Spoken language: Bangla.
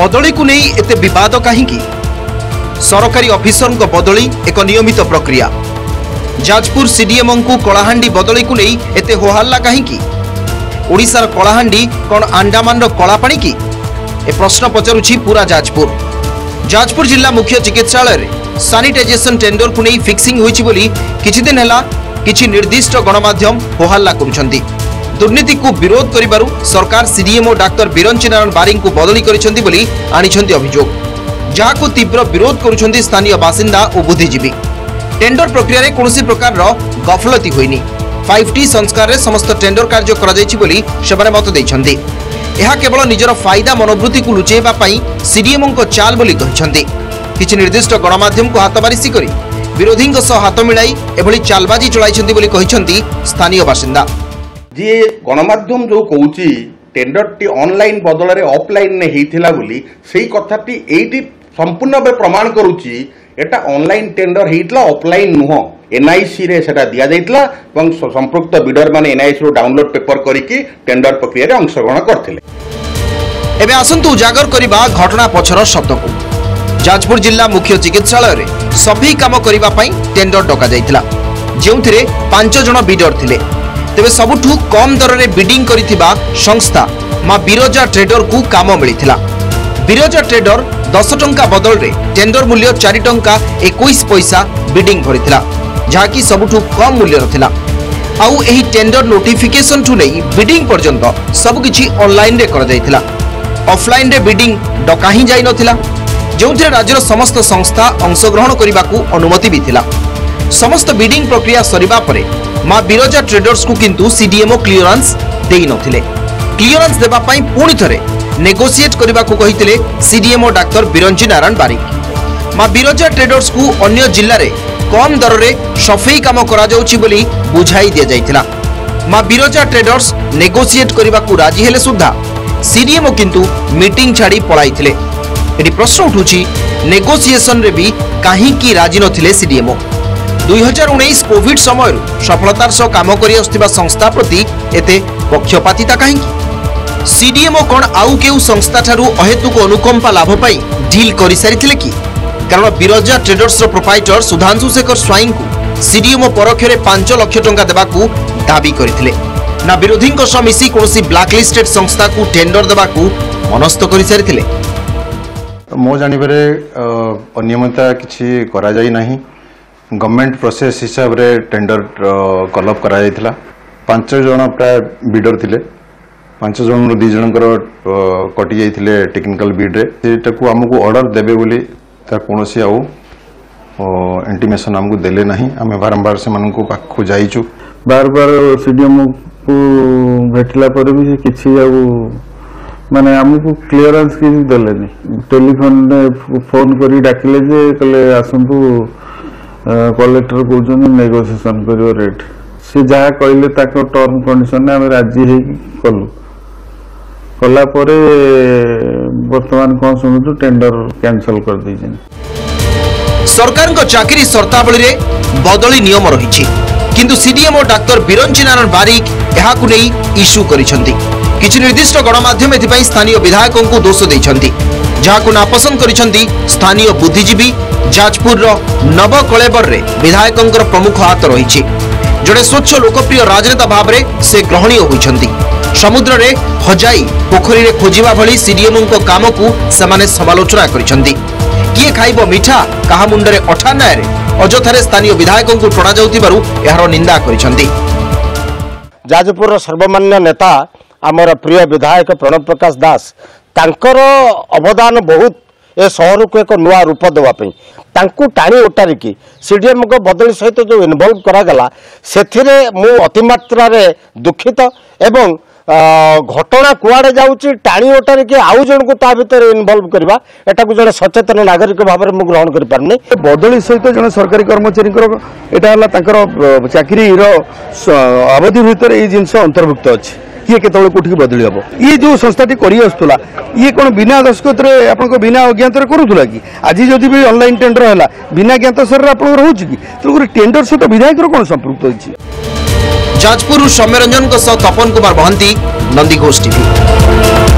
বদলিকু নেই এতে বিবাদ কাহিঁকি সরকারি অফিসরঙ্ক বদলি এক নিয়মিত প্রক্রিয়া যাজপুর সিডিএমঙ্কু কলাহাণ্ডি বদলিকু নেই এতে হোহাল্লা কাহিঁকি ওড়িশার কলাহাণ্ডি কণ আন্ডামানর কলাপাণি কি এ প্রশ্ন পচারুছি পুরা যাজপুর যাজপুর জেলা মুখ্য চিকিৎসালয়ের সানিটাইজেসন টেন্ডরকু নেই ফিক্সিং হয়েছে বলে কিছুদিন হেলা কিছু নির্দিষ্ট গণমাধ্যম হোহাল্লা করুଛନ୍ତି দুর্নীতিকু বিরোধ করিবারু সরকার সিডিএমও ডাক্তার বীরঞ্চি নারায়ণ বারিঙ্কু বদলি করেছেন বলে আনিছন্তি অভিযোগ যাহাকু তীব্র বিরোধ করুছেন স্থানীয় বাসিন্দা ও বুদ্ধিজীবী টেন্ডর প্রক্রিয়ায় কৌশি প্রকারর গফলতি হয়নি ফাইভ টি সংস্কারে সমস্ত টেন্ডর কার্য করা বলে সেমানে মত দিয়েছেন ଏହା କେବଳ ନିଜର ଫାଇଦା ମନୋବୃତ୍ତିକୁ ଲୁଚାଇବା ପାଇଁ ସିଡିଏମ୍ଓଙ୍କ ଚାଲ୍ ବୋଲି କହିଛନ୍ତି କିଛି ନିର୍ଦ୍ଦିଷ୍ଟ ଗଣମାଧ୍ୟମକୁ ହାତବାରିସି କରି ବିରୋଧୀଙ୍କ ସହ ହାତ ମିଳାଇ ଏଭଳି ଚାଲବାଜି ଚଳାଇଛନ୍ତି ବୋଲି କହିଛନ୍ତି ସ୍ଥାନୀୟ ବାସିନ୍ଦା যে গণমাধ্যম যে কৌচি টেন্ডরটি অনলাইন ବଦଳରେ অফলাইন ହେଇଥିଲା বলে সেই কথাটি এইটি ସମ୍ପୂର୍ଣ୍ଣ প্রমাণ করুচি এটা অনলাইন টেন্ডর হয়েছিল অফলাইন নুহ এনআইসি রে সেটা দিয়া যাইতলা এবং সম্পৃক্ত বিডর মানে এনআইসি রু ডাউনলোড পেপর করিকি টেন্ডর প্রক্রিয়ায় অংশগ্রহণ করলে এবে আসন্তু উজাগর করিবা ঘটনা পছর শব্দকু যাজপুর জেলা মুখ্য চিকিৎসালয়ে সফেই কাম করিবা পাই টেন্ডর ডকা যাইতলা যেউথিরে পাঁচ জন বিডর থিলে ତେବେ ସବୁଠୁ କମ୍ ଦରରେ ବିଡିଂ କରିଥିବା ସଂସ୍ଥା ମା ବିରଜା ଟ୍ରେଡରକୁ କାମ ମିଳିଥିଲା ବିରଜା ଟ୍ରେଡର ଦଶ ଟଙ୍କା ବଦଳରେ ଟେଣ୍ଡର ମୂଲ୍ୟ ଚାରି ଟଙ୍କା ଏକୋଇଶ ପଇସା ବିଡିଂ ଭରିଥିଲା ଯାହାକି ସବୁଠୁ କମ୍ ମୂଲ୍ୟର ଥିଲା ଆଉ ଏହି ଟେଣ୍ଡର ନୋଟିଫିକେସନଠୁ ନେଇ ବିଡିଂ ପର୍ଯ୍ୟନ୍ତ ସବୁକିଛି ଅନଲାଇନ୍ରେ କରାଯାଇଥିଲା ଅଫ୍ଲାଇନ୍ରେ ବିଡିଂ ଡକା ହିଁ ଯାଇନଥିଲା ଯେଉଁଥିରେ ରାଜ୍ୟର ସମସ୍ତ ସଂସ୍ଥା ଅଂଶଗ୍ରହଣ କରିବାକୁ ଅନୁମତି ବି ଥିଲା সমস্ত বিডিং প্রক্রিয়া সরিবা পরে মা বিরজা ট্রেডর্সকু কিন্তু সিডিএমও ক্লিয়রান্স ଦେଇନଥିଲେ କ୍ଲିୟରାନ୍ସ ଦେବା ପାଇଁ ପୁଣି ଥରେ ନେଗୋସିଏଟ୍ କରିବାକୁ କହିଥିଲେ ସିଡିଏମ୍ଓ ଡାକ୍ତର ବିରଞ୍ଜି ନାରାୟଣ ବାରିକ ମା ବିରଜା ଟ୍ରେଡର୍ସକୁ ଅନ୍ୟ ଜିଲ୍ଲାରେ କମ୍ ଦରରେ ସଫେଇ କାମ କରାଯାଉଛି ବୋଲି ବୁଝାଇ ଦିଆଯାଇଥିଲା ମା ବିରଜା ଟ୍ରେଡର୍ସ ନେଗୋସିଏଟ୍ କରିବାକୁ ରାଜି ହେଲେ ସୁଦ୍ଧା ସିଡିଏମ୍ଓ କିନ୍ତୁ ମିଟିଂ ଛାଡ଼ି ପଳାଇଥିଲେ ଏଠି ପ୍ରଶ୍ନ ଉଠୁଛି ନେଗୋସିଏସନରେ ବି କାହିଁକି ରାଜି ନଥିଲେ ସିଡିଏମ୍ଓ দুই হাজার উনিশ কোভিড সময় সফলতার সহ কাম করে আসুক সংস্থা প্রতি এতে পক্ষপাতিতা কী সিডিএমও কণ আউ কেউ সংস্থা ঠার অহেতুক অনুকম্পা লাভ পাই ডিল করে সারি কি কারণ বিরজা ট্রেডর্সর প্রোপাইটর সুধাংশু শেখর স্বাইঙ্কু সিডিএমও পরোক্ষরে পাঁচ লক্ষ টঙ্কা দেওয়া দাবি করে না বিরোধী সহ মিশি কৌশি ব্লাকলিষ্টেড সংস্থা টেন্ডর দেওয়া মনস্থ করে সারি মো জাণিবারে অনিয়মিতা কিছু করা যাই না गवर्नमेंट प्रोसेस हिसाब से टेंडर कलअप कर पांचज प्राय बिडर थे पांचज जन कटि जाइए टेक्निकाल बिड्रे सेटा आमको अर्डर देवे कौन सी आ इंटीमेशन आमको देले ना आम बारंबार से पाखु जाइचु बार बार सी सीडीएम को भेटला पर भी किसी मानने आमको क्लीयरेंस किसी देले टेलीफोन फोन कर डाकिले कह आसतु କଲେକ୍ଟର କହୁଛନ୍ତି ନେଗୋସିଏସନ କରିବ ରେଟ୍ ସେ ଯାହା କହିଲେ ତାଙ୍କ ଟର୍ମ କଣ୍ଡିସନରେ ଆମେ ରାଜି ହେଇକି କଲୁ କଲା ପରେ ବର୍ତ୍ତମାନ କ'ଣ ଶୁଣୁଛୁ ଟେଣ୍ଡର କ୍ୟାନସଲ କରିଦେଇଛନ୍ତି ସରକାରଙ୍କ ଚାକିରି ସର୍ତ୍ତାବଳୀରେ ବଦଳି ନିୟମ ରହିଛି କିନ୍ତୁ ସିଡିଏମ୍ଓ ଡାକ୍ତର ବିରଞ୍ଜି ନାରାୟଣ ବାରିକ ଏହାକୁ ନେଇ ଇସ୍ୟୁ କରିଛନ୍ତି କିଛି ନିର୍ଦ୍ଦିଷ୍ଟ ଗଣମାଧ୍ୟମ ଏଥିପାଇଁ ସ୍ଥାନୀୟ ବିଧାୟକଙ୍କୁ ଦୋଷ ଦେଇଛନ୍ତି ଯାହାକୁ ନାପସନ୍ଦ କରିଛନ୍ତି ସ୍ଥାନୀୟ ବୁଦ୍ଧିଜୀବୀ ଯାଜପୁରର ନବ କଳେବରରେ ବିଧାୟକଙ୍କର ପ୍ରମୁଖ ହାତ ରହିଛି ଜଣେ ସ୍ୱଚ୍ଛ ଲୋକପ୍ରିୟ ରାଜନେତା ଭାବରେ ସେ ଗ୍ରହଣୀୟ ହୋଇଛନ୍ତି ସମୁଦ୍ରରେ ହଜାଇ ପୋଖରୀରେ ଖୋଜିବା ଭଳି ସିଡିଏମ୍ଓଙ୍କ କାମକୁ ସେମାନେ ସମାଲୋଚନା କରିଛନ୍ତି କିଏ ଖାଇବ ମିଠା କାହା ମୁଣ୍ଡରେ ଅଠା ନ୍ୟାୟରେ ଅଯଥାରେ ସ୍ଥାନୀୟ ବିଧାୟକଙ୍କୁ ଟଣାଯାଉଥିବାରୁ ଏହାର ନିନ୍ଦା କରିଛନ୍ତି ଯାଜପୁରର ସର୍ବମାନ୍ୟ ନେତା ଆମର ପ୍ରିୟ ବିଧାୟକ ପ୍ରଣବ ପ୍ରକାଶ ଦାସ ତାଙ୍କର ଅବଦାନ ବହୁତ ଏ ସହରକୁ ଏକ ନୂଆ ରୂପ ଦେବା ପାଇଁ ତାଙ୍କୁ ଟାଣି ଓଟାରିକି ସି ଡି ଏମ୍ଙ୍କ ବଦଳି ସହିତ ଯେଉଁ ଇନଭଲ୍ଭ କରାଗଲା ସେଥିରେ ମୁଁ ଅତିମାତ୍ରାରେ ଦୁଃଖିତ ଏବଂ ଘଟଣା କୁଆଡ଼େ ଯାଉଛି ଟାଣି ଓଟାରିକି ଆଉ ଜଣଙ୍କୁ ତା ଭିତରେ ଇନଭଲ୍ଭ କରିବା ଏଟାକୁ ଜଣେ ସଚେତନ ନାଗରିକ ଭାବରେ ମୁଁ ଗ୍ରହଣ କରିପାରୁନି ବଦଳି ସହିତ ଜଣେ ସରକାରୀ କର୍ମଚାରୀଙ୍କର ଏଟା ହେଲା ତାଙ୍କର ଚାକିରିର ଅବଧି ଭିତରେ ଏଇ ଜିନିଷ ଅନ୍ତର୍ଭୁକ୍ତ ଅଛି ইয়ে কেতবে কোটি বদলি হব ই যে সংস্থাটি করে আসুলা ইয়ে কোণ বিনা দশকতরে আপনার বিনা অজ্ঞাতরে করুলা কি আজ যদি বি অনলাইন টেন্ডর হল বিনা জ্ঞাত জ্ঞাতসরের আপনার রয়েছে কি তেমনি টেন্ডর সহ বিধায়কর কোণ সম্পৃক্ত হয়েছে যাজপুর সৌম্যরঞ্জন তপন কুমার মহান্তি নন্দী ঘোষ টিভি